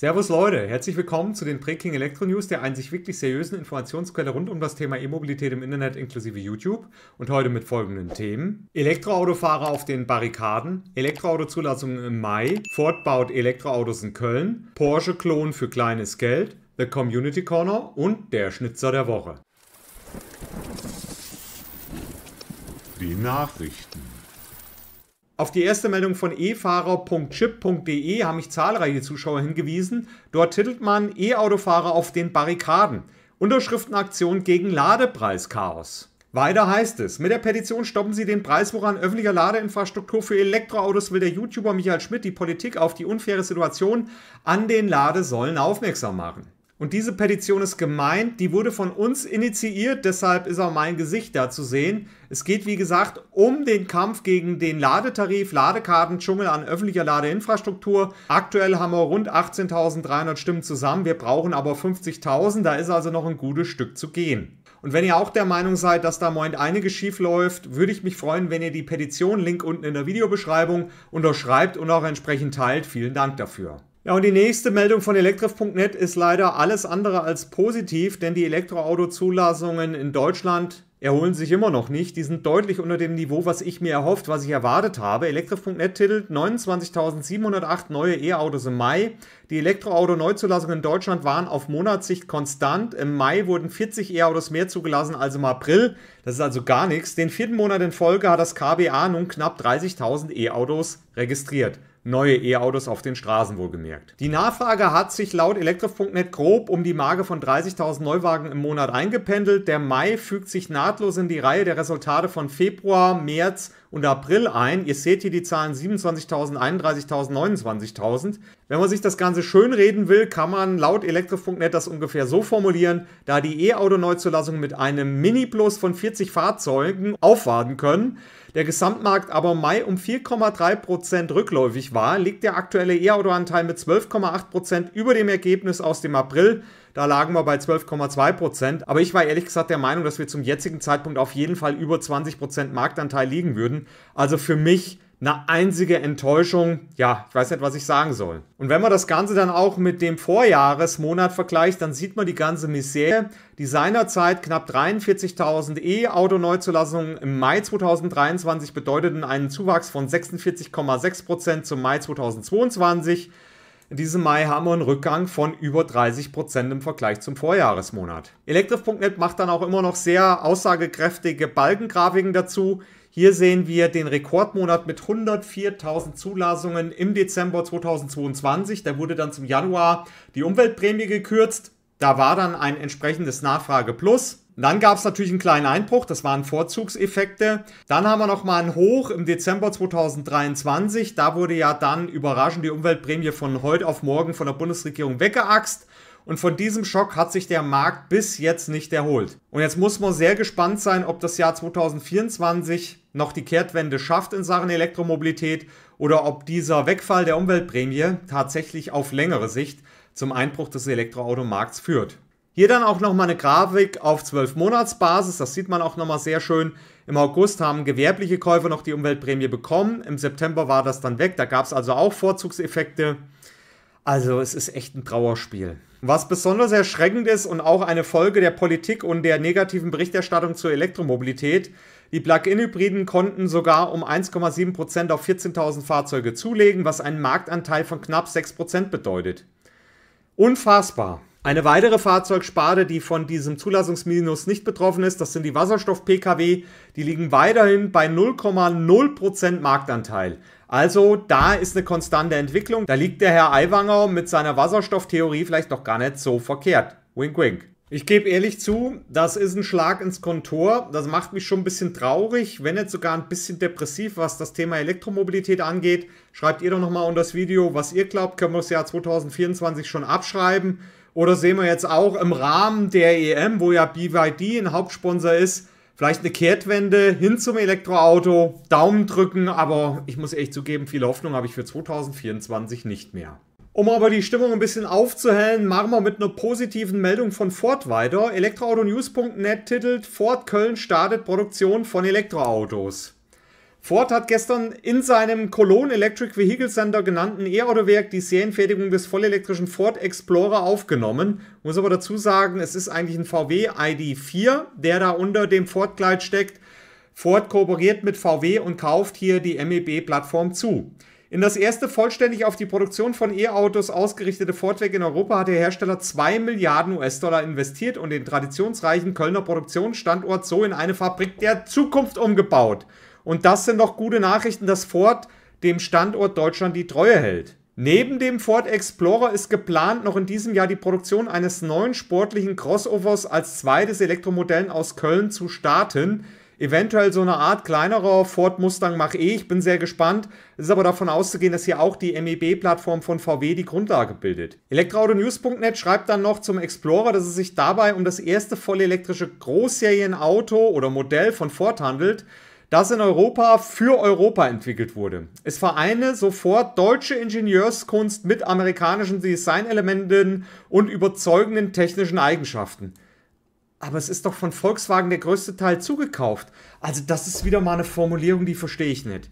Servus Leute, herzlich willkommen zu den Breaking Electro News, der einzig wirklich seriösen Informationsquelle rund um das Thema E-Mobilität im Internet inklusive YouTube und heute mit folgenden Themen. Elektroautofahrer auf den Barrikaden, Elektroautozulassungen im Mai, Ford baut Elektroautos in Köln, Porsche-Klon für kleines Geld, The Community Corner und der Schnitzer der Woche. Die Nachrichten. Auf die erste Meldung von e-fahrer.chip.de haben mich zahlreiche Zuschauer hingewiesen. Dort titelt man E-Autofahrer auf den Barrikaden. Unterschriftenaktion gegen Ladepreischaos. Weiter heißt es, mit der Petition stoppen Sie den Preiswucher an öffentlicher Ladeinfrastruktur für Elektroautos will der YouTuber Michael Schmidt die Politik auf die unfaire Situation an den Ladesäulen aufmerksam machen. Und diese Petition ist gemeint, die wurde von uns initiiert, deshalb ist auch mein Gesicht da zu sehen. Es geht, wie gesagt, um den Kampf gegen den Ladetarif, Ladekarten-Dschungel an öffentlicher Ladeinfrastruktur. Aktuell haben wir rund 18.300 Stimmen zusammen, wir brauchen aber 50.000, da ist also noch ein gutes Stück zu gehen. Und wenn ihr auch der Meinung seid, dass da im Moment einiges schief läuft, würde ich mich freuen, wenn ihr die Petition, Link unten in der Videobeschreibung, unterschreibt und auch entsprechend teilt. Vielen Dank dafür. Ja, und die nächste Meldung von elektrif.net ist leider alles andere als positiv, denn die Elektroauto-Zulassungen in Deutschland erholen sich immer noch nicht. Die sind deutlich unter dem Niveau, was ich mir erhofft, was ich erwartet habe. Elektrif.net titelt 29.708 neue E-Autos im Mai. Die Elektroauto-Neuzulassungen in Deutschland waren auf Monatssicht konstant. Im Mai wurden 40 E-Autos mehr zugelassen als im April. Das ist also gar nichts. Den vierten Monat in Folge hat das KBA nun knapp 30.000 E-Autos registriert neue E-Autos auf den Straßen wohlgemerkt. Die Nachfrage hat sich laut Elektrof.net grob um die Marke von 30.000 Neuwagen im Monat eingependelt. Der Mai fügt sich nahtlos in die Reihe der Resultate von Februar, März und April ein. Ihr seht hier die Zahlen 27.000, 31.000, 29.000. Wenn man sich das Ganze schön reden will, kann man laut Elektrofunknet das ungefähr so formulieren, da die E-Auto-Neuzulassung mit einem Mini-Plus von 40 Fahrzeugen aufwarten können, der Gesamtmarkt aber im Mai um 4,3% rückläufig war, liegt der aktuelle E-Auto-Anteil mit 12,8% über dem Ergebnis aus dem April. Da lagen wir bei 12,2%. Aber ich war ehrlich gesagt der Meinung, dass wir zum jetzigen Zeitpunkt auf jeden Fall über 20% Marktanteil liegen würden. Also für mich eine einzige Enttäuschung. Ja, ich weiß nicht, was ich sagen soll. Und wenn man das Ganze dann auch mit dem Vorjahresmonat vergleicht, dann sieht man die ganze Misere. Die seinerzeit knapp 43.000 E-Auto-Neuzulassungen im Mai 2023 bedeuteten einen Zuwachs von 46,6% zum Mai 2022. In diesem Mai haben wir einen Rückgang von über 30% im Vergleich zum Vorjahresmonat. Elektrif.net macht dann auch immer noch sehr aussagekräftige Balkengrafiken dazu. Hier sehen wir den Rekordmonat mit 104.000 Zulassungen im Dezember 2022. Da wurde dann zum Januar die Umweltprämie gekürzt. Da war dann ein entsprechendes Nachfrage plus. Dann gab es natürlich einen kleinen Einbruch, das waren Vorzugseffekte. Dann haben wir nochmal einen Hoch im Dezember 2023. Da wurde ja dann überraschend die Umweltprämie von heute auf morgen von der Bundesregierung weggeaxt. Und von diesem Schock hat sich der Markt bis jetzt nicht erholt. Und jetzt muss man sehr gespannt sein, ob das Jahr 2024 noch die Kehrtwende schafft in Sachen Elektromobilität oder ob dieser Wegfall der Umweltprämie tatsächlich auf längere Sicht zum Einbruch des Elektroautomarkts führt. Hier dann auch nochmal eine Grafik auf 12 Monatsbasis, das sieht man auch nochmal sehr schön. Im August haben gewerbliche Käufer noch die Umweltprämie bekommen, im September war das dann weg, da gab es also auch Vorzugseffekte. Also es ist echt ein Trauerspiel. Was besonders erschreckend ist und auch eine Folge der Politik und der negativen Berichterstattung zur Elektromobilität, die Plug-in-Hybriden konnten sogar um 1,7% auf 14.000 Fahrzeuge zulegen, was einen Marktanteil von knapp 6% bedeutet. Unfassbar. Eine weitere Fahrzeugsparte, die von diesem Zulassungsminus nicht betroffen ist, das sind die Wasserstoff-Pkw. Die liegen weiterhin bei 0,0% Marktanteil. Also da ist eine konstante Entwicklung. Da liegt der Herr Aiwanger mit seiner Wasserstofftheorie vielleicht doch gar nicht so verkehrt. Wink, wink. Ich gebe ehrlich zu, das ist ein Schlag ins Kontor. Das macht mich schon ein bisschen traurig, wenn nicht sogar ein bisschen depressiv, was das Thema Elektromobilität angeht. Schreibt ihr doch nochmal unter das Video, was ihr glaubt, können wir das Jahr 2024 schon abschreiben. Oder sehen wir jetzt auch im Rahmen der EM, wo ja BYD ein Hauptsponsor ist, Vielleicht eine Kehrtwende hin zum Elektroauto, Daumen drücken, aber ich muss echt zugeben, viel Hoffnung habe ich für 2024 nicht mehr. Um aber die Stimmung ein bisschen aufzuhellen, machen wir mit einer positiven Meldung von Ford weiter. Elektroautonews.net titelt Ford Köln startet Produktion von Elektroautos. Ford hat gestern in seinem Cologne Electric Vehicle Center genannten E-Autowerk die Serienfertigung des vollelektrischen Ford Explorer aufgenommen. Muss aber dazu sagen, es ist eigentlich ein VW ID4, der da unter dem Ford-Kleid steckt. Ford kooperiert mit VW und kauft hier die MEB-Plattform zu. In das erste vollständig auf die Produktion von E-Autos ausgerichtete Fordwerk in Europa hat der Hersteller 2 Milliarden US-Dollar investiert und den traditionsreichen Kölner Produktionsstandort so in eine Fabrik der Zukunft umgebaut. Und das sind doch gute Nachrichten, dass Ford dem Standort Deutschland die Treue hält. Neben dem Ford Explorer ist geplant, noch in diesem Jahr die Produktion eines neuen sportlichen Crossovers als zweites Elektromodell aus Köln zu starten. Eventuell so eine Art kleinerer Ford Mustang Mach-E. Ich bin sehr gespannt. Es ist aber davon auszugehen, dass hier auch die MEB-Plattform von VW die Grundlage bildet. Elektroautonews.net schreibt dann noch zum Explorer, dass es sich dabei um das erste vollelektrische Großserienauto oder Modell von Ford handelt das in Europa für Europa entwickelt wurde. Es vereine sofort deutsche Ingenieurskunst mit amerikanischen Designelementen und überzeugenden technischen Eigenschaften. Aber es ist doch von Volkswagen der größte Teil zugekauft. Also das ist wieder mal eine Formulierung, die verstehe ich nicht.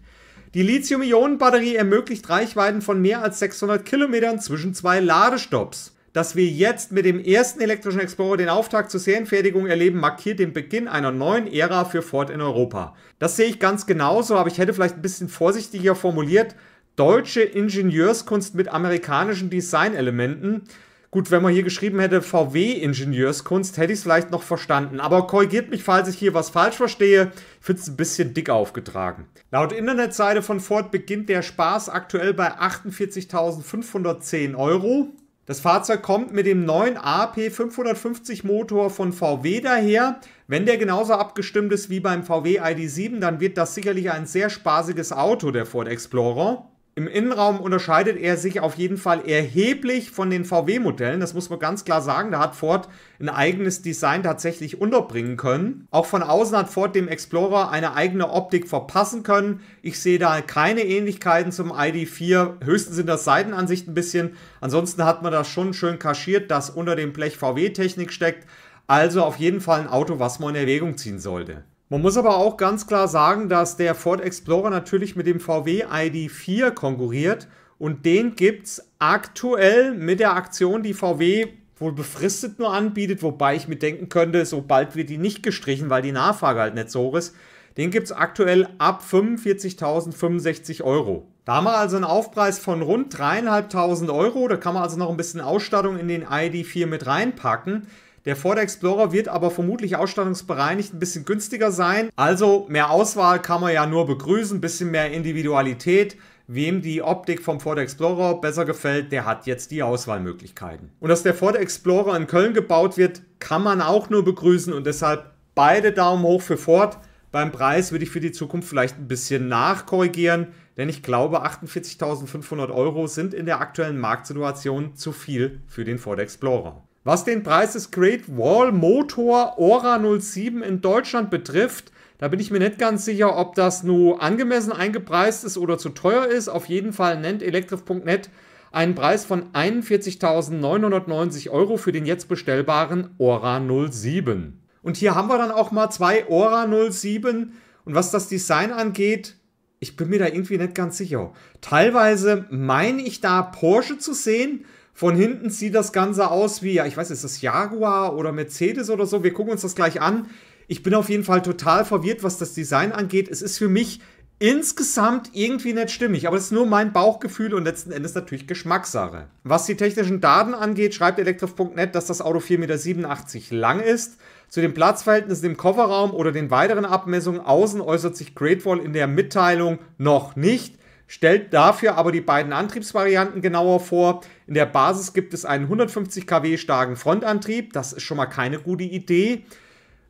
Die Lithium-Ionen-Batterie ermöglicht Reichweiten von mehr als 600 Kilometern zwischen zwei Ladestops. Dass wir jetzt mit dem ersten elektrischen Explorer den Auftakt zur Serienfertigung erleben, markiert den Beginn einer neuen Ära für Ford in Europa. Das sehe ich ganz genauso, aber ich hätte vielleicht ein bisschen vorsichtiger formuliert. Deutsche Ingenieurskunst mit amerikanischen Designelementen. Gut, wenn man hier geschrieben hätte VW-Ingenieurskunst, hätte ich es vielleicht noch verstanden. Aber korrigiert mich, falls ich hier was falsch verstehe. Ich finde es ein bisschen dick aufgetragen. Laut Internetseite von Ford beginnt der Spaß aktuell bei 48.510 Euro. Das Fahrzeug kommt mit dem neuen AP 550 Motor von VW daher. Wenn der genauso abgestimmt ist wie beim VW ID7, dann wird das sicherlich ein sehr spaßiges Auto, der Ford Explorer. Im Innenraum unterscheidet er sich auf jeden Fall erheblich von den VW-Modellen. Das muss man ganz klar sagen. Da hat Ford ein eigenes Design tatsächlich unterbringen können. Auch von außen hat Ford dem Explorer eine eigene Optik verpassen können. Ich sehe da keine Ähnlichkeiten zum ID4. Höchstens in der Seitenansicht ein bisschen. Ansonsten hat man das schon schön kaschiert, dass unter dem Blech VW-Technik steckt. Also auf jeden Fall ein Auto, was man in Erwägung ziehen sollte. Man muss aber auch ganz klar sagen, dass der Ford Explorer natürlich mit dem VW ID4 konkurriert und den gibt es aktuell mit der Aktion, die VW wohl befristet nur anbietet, wobei ich mir denken könnte, sobald wird die nicht gestrichen, weil die Nachfrage halt nicht so hoch ist. Den gibt es aktuell ab 45.065 Euro. Da haben wir also einen Aufpreis von rund 3.500 Euro. Da kann man also noch ein bisschen Ausstattung in den ID4 mit reinpacken. Der Ford Explorer wird aber vermutlich ausstattungsbereinigt ein bisschen günstiger sein. Also mehr Auswahl kann man ja nur begrüßen, ein bisschen mehr Individualität. Wem die Optik vom Ford Explorer besser gefällt, der hat jetzt die Auswahlmöglichkeiten. Und dass der Ford Explorer in Köln gebaut wird, kann man auch nur begrüßen und deshalb beide Daumen hoch für Ford. Beim Preis würde ich für die Zukunft vielleicht ein bisschen nachkorrigieren, denn ich glaube, 48.500 Euro sind in der aktuellen Marktsituation zu viel für den Ford Explorer. Was den Preis des Great Wall Motor Ora 07 in Deutschland betrifft, da bin ich mir nicht ganz sicher, ob das nur angemessen eingepreist ist oder zu teuer ist. Auf jeden Fall nennt elektrif.net einen Preis von 41.990 Euro für den jetzt bestellbaren Ora 07. Und hier haben wir dann auch mal zwei Ora 07. Und was das Design angeht, ich bin mir da irgendwie nicht ganz sicher. Teilweise meine ich da Porsche zu sehen, von hinten sieht das Ganze aus wie, ja, ich weiß, ist das Jaguar oder Mercedes oder so. Wir gucken uns das gleich an. Ich bin auf jeden Fall total verwirrt, was das Design angeht. Es ist für mich insgesamt irgendwie nicht stimmig, aber es ist nur mein Bauchgefühl und letzten Endes natürlich Geschmackssache. Was die technischen Daten angeht, schreibt elektrif.net, dass das Auto 4,87 Meter lang ist. Zu den Platzverhältnissen im Kofferraum oder den weiteren Abmessungen außen äußert sich Great Wall in der Mitteilung noch nicht stellt dafür aber die beiden Antriebsvarianten genauer vor. In der Basis gibt es einen 150 kW starken Frontantrieb, das ist schon mal keine gute Idee.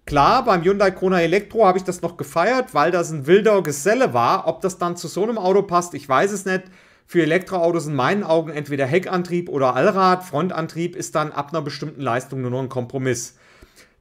Klar, beim Hyundai Kona Elektro habe ich das noch gefeiert, weil das ein wilder Geselle war. Ob das dann zu so einem Auto passt, ich weiß es nicht. Für Elektroautos in meinen Augen entweder Heckantrieb oder Allrad. Frontantrieb ist dann ab einer bestimmten Leistung nur noch ein Kompromiss.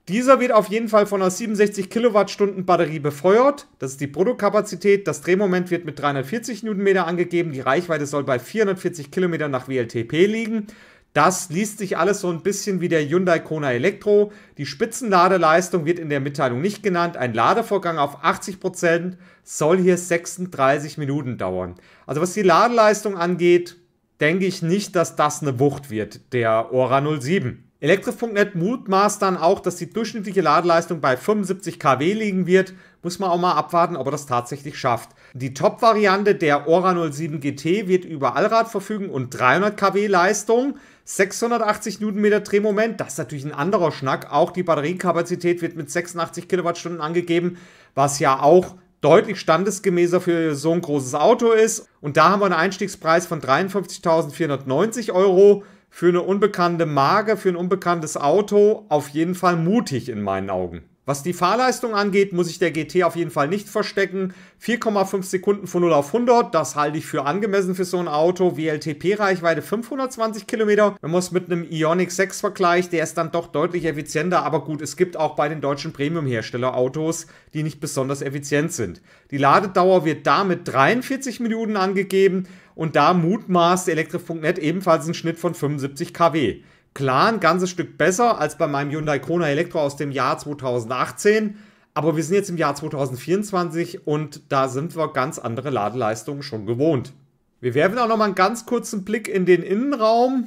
Dieser wird auf jeden Fall von einer 67 Kilowattstunden Batterie befeuert. Das ist die Bruttokapazität. Das Drehmoment wird mit 340 Newtonmeter angegeben. Die Reichweite soll bei 440 Kilometern nach WLTP liegen. Das liest sich alles so ein bisschen wie der Hyundai Kona Elektro. Die Spitzenladeleistung wird in der Mitteilung nicht genannt. Ein Ladevorgang auf 80% soll hier 36 Minuten dauern. Also was die Ladeleistung angeht, denke ich nicht, dass das eine Wucht wird, der Ora 07. Elektrif.net mutmaßt dann auch, dass die durchschnittliche Ladeleistung bei 75 kW liegen wird. Muss man auch mal abwarten, ob er das tatsächlich schafft. Die Top-Variante der Ora 07 GT wird über Allrad verfügen und 300 kW Leistung, 680 Newtonmeter Drehmoment. Das ist natürlich ein anderer Schnack. Auch die Batteriekapazität wird mit 86 Kilowattstunden angegeben, was ja auch deutlich standesgemäßer für so ein großes Auto ist. Und da haben wir einen Einstiegspreis von 53.490 Euro für eine unbekannte Marke, für ein unbekanntes Auto auf jeden Fall mutig in meinen Augen. Was die Fahrleistung angeht, muss ich der GT auf jeden Fall nicht verstecken. 4,5 Sekunden von 0 auf 100, das halte ich für angemessen für so ein Auto. WLTP-Reichweite 520 Kilometer. Wenn man es mit einem Ioniq 6 vergleicht, der ist dann doch deutlich effizienter. Aber gut, es gibt auch bei den deutschen Premium-Hersteller Autos, die nicht besonders effizient sind. Die Ladedauer wird da mit 43 Minuten angegeben und da mutmaßt Elektrik.net ebenfalls einen Schnitt von 75 kW. Klar, ein ganzes Stück besser als bei meinem Hyundai Kona Elektro aus dem Jahr 2018. Aber wir sind jetzt im Jahr 2024 und da sind wir ganz andere Ladeleistungen schon gewohnt. Wir werfen auch noch mal einen ganz kurzen Blick in den Innenraum.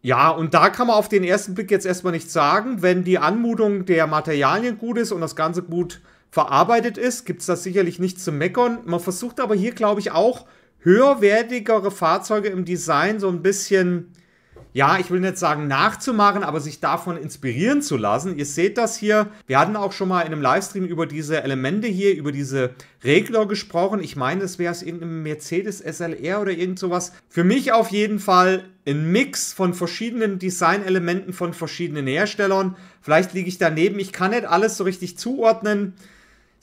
Ja, und da kann man auf den ersten Blick jetzt erstmal nichts sagen. Wenn die Anmutung der Materialien gut ist und das Ganze gut verarbeitet ist, gibt es da sicherlich nichts zu meckern. Man versucht aber hier, glaube ich, auch höherwertigere Fahrzeuge im Design so ein bisschen ja, ich will nicht sagen nachzumachen, aber sich davon inspirieren zu lassen. Ihr seht das hier. Wir hatten auch schon mal in einem Livestream über diese Elemente hier, über diese Regler gesprochen. Ich meine, das wäre es irgendein Mercedes SLR oder irgend sowas. Für mich auf jeden Fall ein Mix von verschiedenen Designelementen von verschiedenen Herstellern. Vielleicht liege ich daneben. Ich kann nicht alles so richtig zuordnen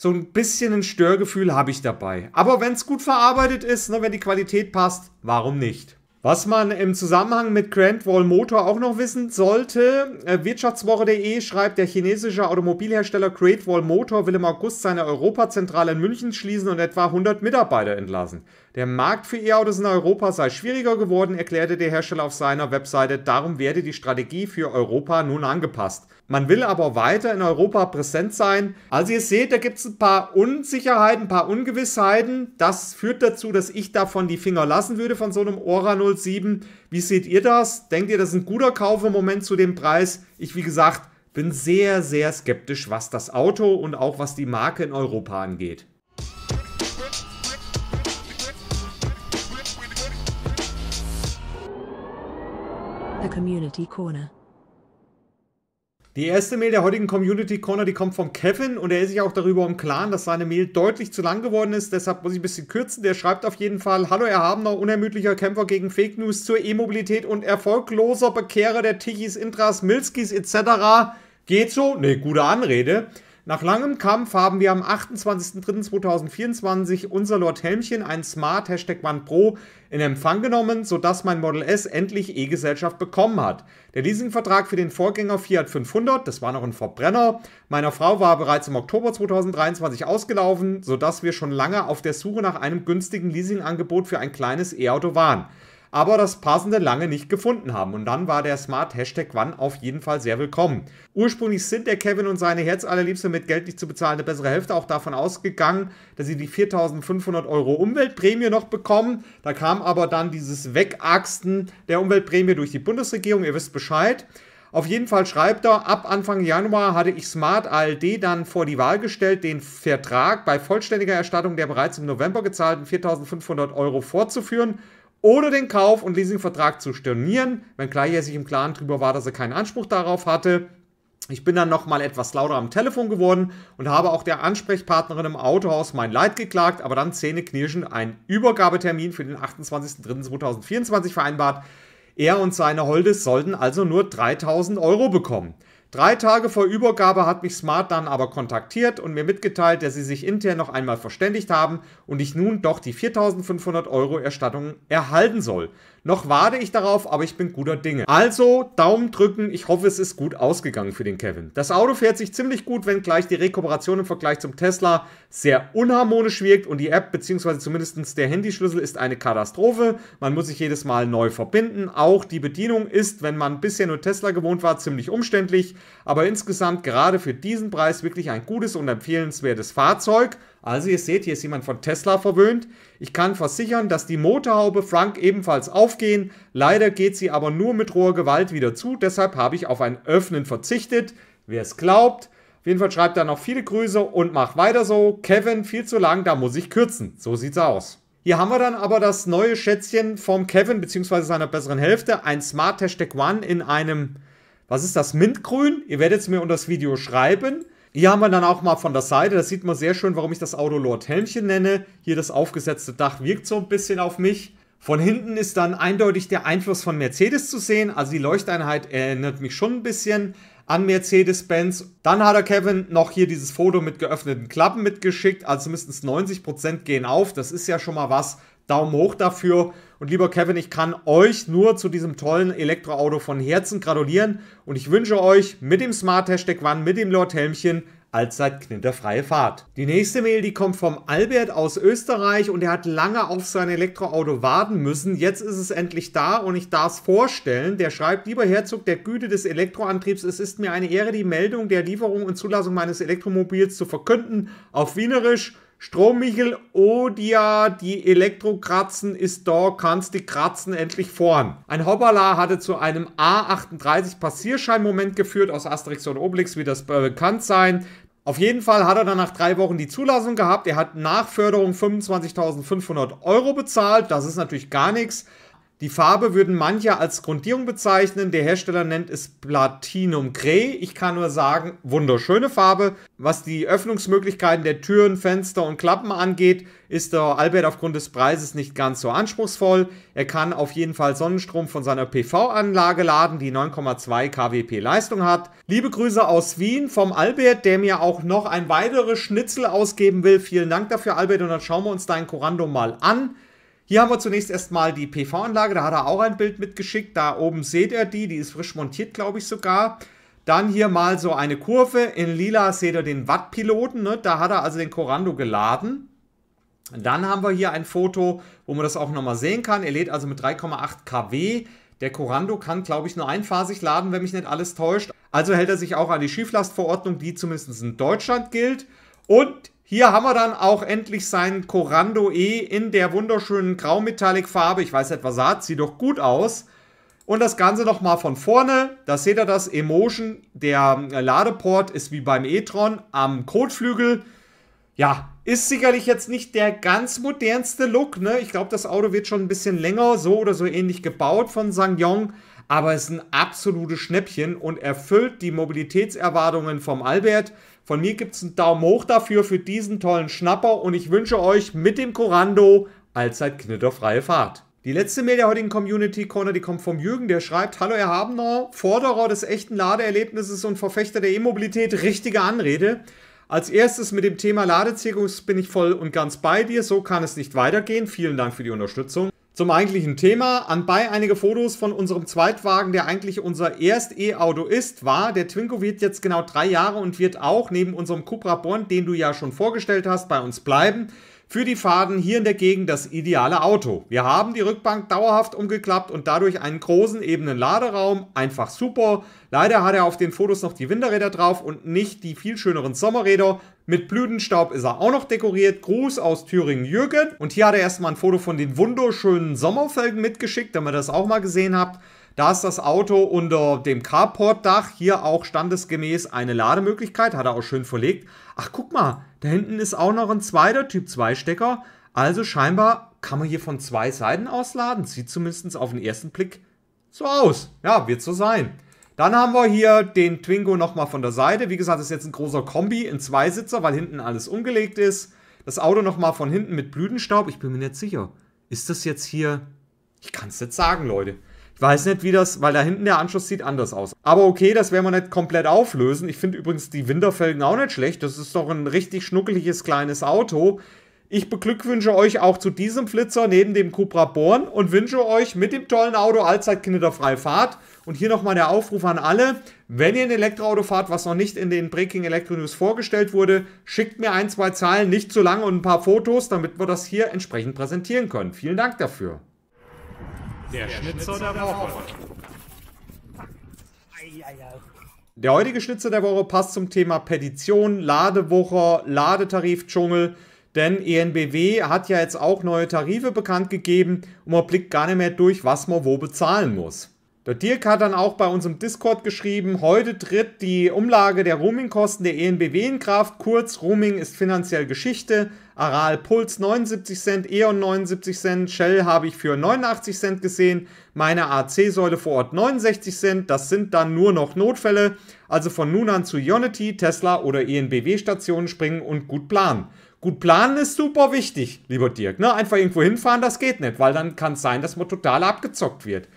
so ein bisschen ein Störgefühl habe ich dabei. Aber wenn es gut verarbeitet ist, ne, wenn die Qualität passt, warum nicht? Was man im Zusammenhang mit Grand Wall Motor auch noch wissen sollte, äh, Wirtschaftswoche.de schreibt, der chinesische Automobilhersteller Great Wall Motor will im August seine Europazentrale in München schließen und etwa 100 Mitarbeiter entlassen. Der Markt für E-Autos in Europa sei schwieriger geworden, erklärte der Hersteller auf seiner Webseite. Darum werde die Strategie für Europa nun angepasst. Man will aber weiter in Europa präsent sein. Also ihr seht, da gibt es ein paar Unsicherheiten, ein paar Ungewissheiten. Das führt dazu, dass ich davon die Finger lassen würde von so einem Ora 07. Wie seht ihr das? Denkt ihr, das ist ein guter Kauf im Moment zu dem Preis? Ich, wie gesagt, bin sehr, sehr skeptisch, was das Auto und auch was die Marke in Europa angeht. The Community Corner. Die erste Mail der heutigen Community Corner, die kommt von Kevin und er ist sich auch darüber im Klaren, dass seine Mail deutlich zu lang geworden ist. Deshalb muss ich ein bisschen kürzen. Der schreibt auf jeden Fall: Hallo, erhabener, unermüdlicher Kämpfer gegen Fake News zur E-Mobilität und erfolgloser Bekehrer der Tichys, Intras, Milskis etc. Geht so? Ne, gute Anrede. Nach langem Kampf haben wir am 28.03.2024 unser Lord Helmchen, ein Smart Hashtag One Pro, in Empfang genommen, sodass mein Model S endlich E-Gesellschaft bekommen hat. Der Leasingvertrag für den Vorgänger Fiat 500, das war noch ein Verbrenner, meiner Frau war bereits im Oktober 2023 ausgelaufen, sodass wir schon lange auf der Suche nach einem günstigen Leasingangebot für ein kleines E-Auto waren aber das passende lange nicht gefunden haben. Und dann war der Smart Hashtag One auf jeden Fall sehr willkommen. Ursprünglich sind der Kevin und seine Herzallerliebste mit Geld nicht zu bezahlende bessere Hälfte auch davon ausgegangen, dass sie die 4500 Euro Umweltprämie noch bekommen. Da kam aber dann dieses Wegachsten der Umweltprämie durch die Bundesregierung. Ihr wisst Bescheid. Auf jeden Fall schreibt er, ab Anfang Januar hatte ich Smart ALD dann vor die Wahl gestellt, den Vertrag bei vollständiger Erstattung der bereits im November gezahlten 4500 Euro fortzuführen oder den Kauf- und Leasingvertrag zu stornieren, wenngleich er sich im Klaren darüber war, dass er keinen Anspruch darauf hatte. Ich bin dann nochmal etwas lauter am Telefon geworden und habe auch der Ansprechpartnerin im Autohaus mein Leid geklagt, aber dann zähneknirschend einen Übergabetermin für den 28.03.2024 vereinbart. Er und seine Holdes sollten also nur 3000 Euro bekommen. Drei Tage vor Übergabe hat mich Smart dann aber kontaktiert und mir mitgeteilt, dass sie sich intern noch einmal verständigt haben und ich nun doch die 4500 Euro Erstattung erhalten soll. Noch warte ich darauf, aber ich bin guter Dinge. Also Daumen drücken, ich hoffe, es ist gut ausgegangen für den Kevin. Das Auto fährt sich ziemlich gut, wenn gleich die Rekuperation im Vergleich zum Tesla sehr unharmonisch wirkt und die App bzw. zumindest der Handyschlüssel ist eine Katastrophe. Man muss sich jedes Mal neu verbinden. Auch die Bedienung ist, wenn man bisher nur Tesla gewohnt war, ziemlich umständlich. Aber insgesamt gerade für diesen Preis wirklich ein gutes und empfehlenswertes Fahrzeug. Also ihr seht, hier ist jemand von Tesla verwöhnt. Ich kann versichern, dass die Motorhaube Frank ebenfalls aufgehen. Leider geht sie aber nur mit roher Gewalt wieder zu. Deshalb habe ich auf ein Öffnen verzichtet. Wer es glaubt. Auf jeden Fall schreibt er noch viele Grüße und macht weiter so. Kevin, viel zu lang, da muss ich kürzen. So sieht's aus. Hier haben wir dann aber das neue Schätzchen vom Kevin bzw. seiner besseren Hälfte. Ein Smart Hashtag One in einem, was ist das, Mintgrün? Ihr werdet es mir unter das Video schreiben. Hier haben wir dann auch mal von der Seite, da sieht man sehr schön, warum ich das Auto Lord Helmchen nenne. Hier das aufgesetzte Dach wirkt so ein bisschen auf mich. Von hinten ist dann eindeutig der Einfluss von Mercedes zu sehen. Also die Leuchteinheit erinnert mich schon ein bisschen an Mercedes-Benz. Dann hat er Kevin noch hier dieses Foto mit geöffneten Klappen mitgeschickt. Also mindestens 90% gehen auf. Das ist ja schon mal was. Daumen hoch dafür. Und lieber Kevin, ich kann euch nur zu diesem tollen Elektroauto von Herzen gratulieren. Und ich wünsche euch mit dem Smart Hashtag One, mit dem Lord Helmchen, allzeit knitterfreie Fahrt. Die nächste Mail, die kommt vom Albert aus Österreich und er hat lange auf sein Elektroauto warten müssen. Jetzt ist es endlich da und ich darf es vorstellen. Der schreibt, lieber Herzog der Güte des Elektroantriebs, es ist mir eine Ehre, die Meldung der Lieferung und Zulassung meines Elektromobils zu verkünden. Auf Wienerisch Strommichel, Odia, die Elektrokratzen ist da, kannst die Kratzen endlich vorn. Ein Hoppala hatte zu einem A38 Passierscheinmoment geführt, aus Asterix und Obelix wie das bekannt sein. Auf jeden Fall hat er dann nach drei Wochen die Zulassung gehabt. Er hat nach Förderung 25.500 Euro bezahlt. Das ist natürlich gar nichts. Die Farbe würden manche als Grundierung bezeichnen. Der Hersteller nennt es Platinum Grey. Ich kann nur sagen, wunderschöne Farbe. Was die Öffnungsmöglichkeiten der Türen, Fenster und Klappen angeht, ist der Albert aufgrund des Preises nicht ganz so anspruchsvoll. Er kann auf jeden Fall Sonnenstrom von seiner PV-Anlage laden, die 9,2 kWp Leistung hat. Liebe Grüße aus Wien vom Albert, der mir auch noch ein weiteres Schnitzel ausgeben will. Vielen Dank dafür, Albert. Und dann schauen wir uns dein Corando mal an. Hier haben wir zunächst erstmal die PV-Anlage, da hat er auch ein Bild mitgeschickt. Da oben seht ihr die, die ist frisch montiert, glaube ich sogar. Dann hier mal so eine Kurve. In lila seht ihr den Wattpiloten. Ne? Da hat er also den Corando geladen. Dann haben wir hier ein Foto, wo man das auch nochmal sehen kann. Er lädt also mit 3,8 kW. Der Corando kann, glaube ich, nur einphasig laden, wenn mich nicht alles täuscht. Also hält er sich auch an die Schieflastverordnung, die zumindest in Deutschland gilt. Und hier haben wir dann auch endlich seinen Corando E in der wunderschönen Graumetallic-Farbe. Ich weiß nicht, was er hat, sieht doch gut aus. Und das Ganze nochmal von vorne. Da seht ihr das Emotion. Der Ladeport ist wie beim e-tron am Kotflügel. Ja, ist sicherlich jetzt nicht der ganz modernste Look. Ne? Ich glaube, das Auto wird schon ein bisschen länger, so oder so ähnlich gebaut von Sangyong. Aber es ist ein absolutes Schnäppchen und erfüllt die Mobilitätserwartungen vom Albert. Von mir gibt es einen Daumen hoch dafür, für diesen tollen Schnapper und ich wünsche euch mit dem Corando allzeit knitterfreie Fahrt. Die letzte Mail der heutigen Community Corner, die kommt vom Jürgen, der schreibt, Hallo Herr Habener, Forderer des echten Ladeerlebnisses und Verfechter der E-Mobilität, richtige Anrede. Als erstes mit dem Thema Ladezirkus bin ich voll und ganz bei dir, so kann es nicht weitergehen. Vielen Dank für die Unterstützung. Zum eigentlichen Thema. Anbei einige Fotos von unserem Zweitwagen, der eigentlich unser erst E-Auto ist, war. Der Twingo wird jetzt genau drei Jahre und wird auch neben unserem Cupra Born, den du ja schon vorgestellt hast, bei uns bleiben für die Fahrten hier in der Gegend das ideale Auto. Wir haben die Rückbank dauerhaft umgeklappt und dadurch einen großen ebenen Laderaum. Einfach super. Leider hat er auf den Fotos noch die Winterräder drauf und nicht die viel schöneren Sommerräder. Mit Blütenstaub ist er auch noch dekoriert. Gruß aus Thüringen Jürgen. Und hier hat er erstmal ein Foto von den wunderschönen Sommerfelgen mitgeschickt, damit ihr das auch mal gesehen habt. Da ist das Auto unter dem Carport-Dach. Hier auch standesgemäß eine Lademöglichkeit. Hat er auch schön verlegt. Ach, guck mal. Da hinten ist auch noch ein zweiter Typ 2 Stecker. Also scheinbar kann man hier von zwei Seiten ausladen. Sieht zumindest auf den ersten Blick so aus. Ja, wird so sein. Dann haben wir hier den Twingo nochmal von der Seite. Wie gesagt, das ist jetzt ein großer Kombi in Zweisitzer, weil hinten alles umgelegt ist. Das Auto nochmal von hinten mit Blütenstaub. Ich bin mir nicht sicher. Ist das jetzt hier... Ich kann es nicht sagen, Leute. Ich weiß nicht, wie das, weil da hinten der Anschluss sieht anders aus. Aber okay, das werden wir nicht komplett auflösen. Ich finde übrigens die Winterfelgen auch nicht schlecht. Das ist doch ein richtig schnuckeliges kleines Auto. Ich beglückwünsche euch auch zu diesem Flitzer neben dem Cupra Born und wünsche euch mit dem tollen Auto allzeit kinderfreie Fahrt. Und hier nochmal der Aufruf an alle, wenn ihr ein Elektroauto fahrt, was noch nicht in den Breaking Electro News vorgestellt wurde, schickt mir ein, zwei Zahlen, nicht zu lang und ein paar Fotos, damit wir das hier entsprechend präsentieren können. Vielen Dank dafür. Der Schnitzer der Woche. Der heutige Schnitzer der Woche passt zum Thema Petition, Ladewoche, Ladetarif-Dschungel. Denn ENBW hat ja jetzt auch neue Tarife bekannt gegeben und man blickt gar nicht mehr durch, was man wo bezahlen muss. Der Dirk hat dann auch bei unserem Discord geschrieben, heute tritt die Umlage der Roamingkosten der ENBW in Kraft. Kurz, Roaming ist finanziell Geschichte. Aral Puls 79 Cent, E.ON 79 Cent, Shell habe ich für 89 Cent gesehen, meine AC-Säule vor Ort 69 Cent, das sind dann nur noch Notfälle, also von nun an zu Ionity, Tesla oder ENBW-Stationen springen und gut planen. Gut planen ist super wichtig, lieber Dirk. Ne? Einfach irgendwo hinfahren, das geht nicht, weil dann kann es sein, dass man total abgezockt wird.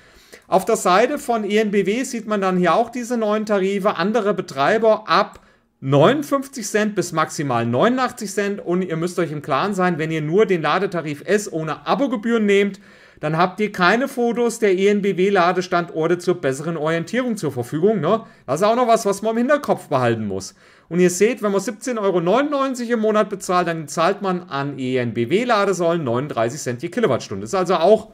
Auf der Seite von ENBW sieht man dann hier auch diese neuen Tarife. Andere Betreiber ab 59 Cent bis maximal 89 Cent. Und ihr müsst euch im Klaren sein, wenn ihr nur den Ladetarif S ohne Abogebühren nehmt, dann habt ihr keine Fotos der ENBW-Ladestandorte zur besseren Orientierung zur Verfügung. Ne? Das ist auch noch was, was man im Hinterkopf behalten muss. Und ihr seht, wenn man 17,99 Euro im Monat bezahlt, dann zahlt man an ENBW-Ladesäulen 39 Cent je Kilowattstunde. Das ist also auch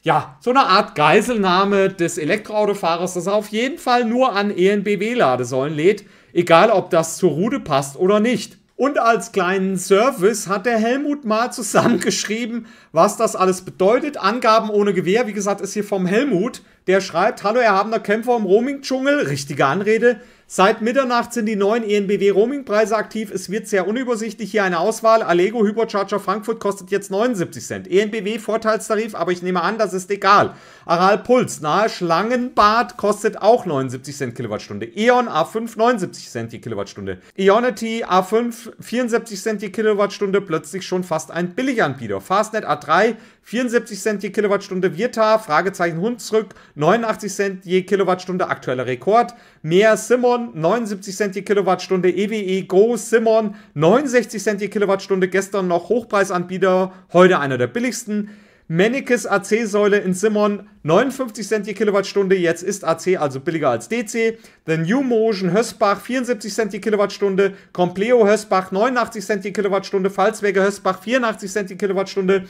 ja, so eine Art Geiselnahme des Elektroautofahrers, dass er auf jeden Fall nur an ENBW-Ladesäulen lädt, egal ob das zur Route passt oder nicht. Und als kleinen Service hat der Helmut mal zusammengeschrieben, was das alles bedeutet. Angaben ohne Gewehr, wie gesagt, ist hier vom Helmut. Der schreibt, hallo erhabener Kämpfer im Roaming-Dschungel, richtige Anrede. Seit Mitternacht sind die neuen ENBW Roamingpreise aktiv. Es wird sehr unübersichtlich. Hier eine Auswahl. Allego Hypercharger Frankfurt kostet jetzt 79 Cent. ENBW Vorteilstarif, aber ich nehme an, das ist egal. Aral Puls nahe Schlangenbad kostet auch 79 Cent Kilowattstunde. E.ON A5 79 Cent die Kilowattstunde. Ionity A5 74 Cent die Kilowattstunde. Plötzlich schon fast ein Billiganbieter. Fastnet A3 74 Cent je Kilowattstunde. Virta Fragezeichen Hund zurück 89 Cent je Kilowattstunde. Aktueller Rekord. Mehr Simon Simon 79 Cent die Kilowattstunde, EWE Go Simon 69 Cent die Kilowattstunde, gestern noch Hochpreisanbieter, heute einer der billigsten. Mennekes AC-Säule in Simon 59 Cent die Kilowattstunde, jetzt ist AC also billiger als DC. The New Motion Hösbach 74 Cent die Kilowattstunde, Compleo Hösbach 89 Cent die Kilowattstunde, Pfalzwege Hösbach 84 Cent die Kilowattstunde.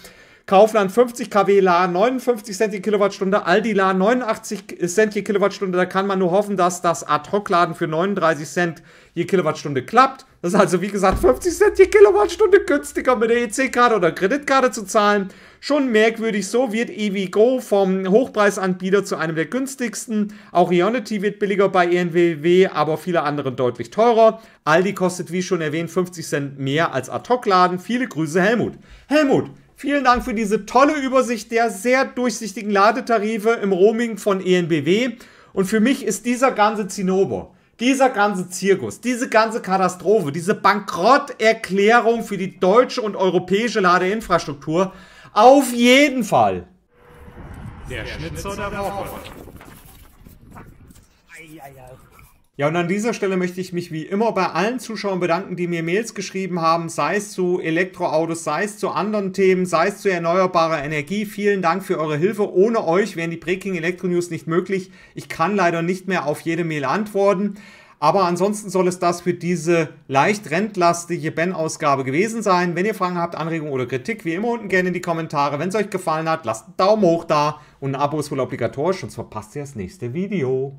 Kaufland 50 kW La 59 Cent die Kilowattstunde, Aldi La 89 Cent je Kilowattstunde. Da kann man nur hoffen, dass das Ad-Hoc-Laden für 39 Cent je Kilowattstunde klappt. Das ist also wie gesagt 50 Cent je Kilowattstunde günstiger mit der EC-Karte oder Kreditkarte zu zahlen. Schon merkwürdig, so wird EVGO vom Hochpreisanbieter zu einem der günstigsten. Auch Ionity wird billiger bei ENWW, aber viele andere deutlich teurer. Aldi kostet wie schon erwähnt 50 Cent mehr als Ad-Hoc-Laden. Viele Grüße Helmut. Helmut, Vielen Dank für diese tolle Übersicht der sehr durchsichtigen Ladetarife im Roaming von ENBW. Und für mich ist dieser ganze Zinnober, dieser ganze Zirkus, diese ganze Katastrophe, diese Bankrotterklärung für die deutsche und europäische Ladeinfrastruktur auf jeden Fall Der Schnitzer der Woche. Ja, und an dieser Stelle möchte ich mich wie immer bei allen Zuschauern bedanken, die mir Mails geschrieben haben, sei es zu Elektroautos, sei es zu anderen Themen, sei es zu erneuerbarer Energie. Vielen Dank für eure Hilfe. Ohne euch wären die Breaking Electro News nicht möglich. Ich kann leider nicht mehr auf jede Mail antworten. Aber ansonsten soll es das für diese leicht rentlastige Ben-Ausgabe gewesen sein. Wenn ihr Fragen habt, Anregungen oder Kritik, wie immer unten gerne in die Kommentare. Wenn es euch gefallen hat, lasst einen Daumen hoch da und ein Abo ist wohl obligatorisch, sonst verpasst ihr das nächste Video.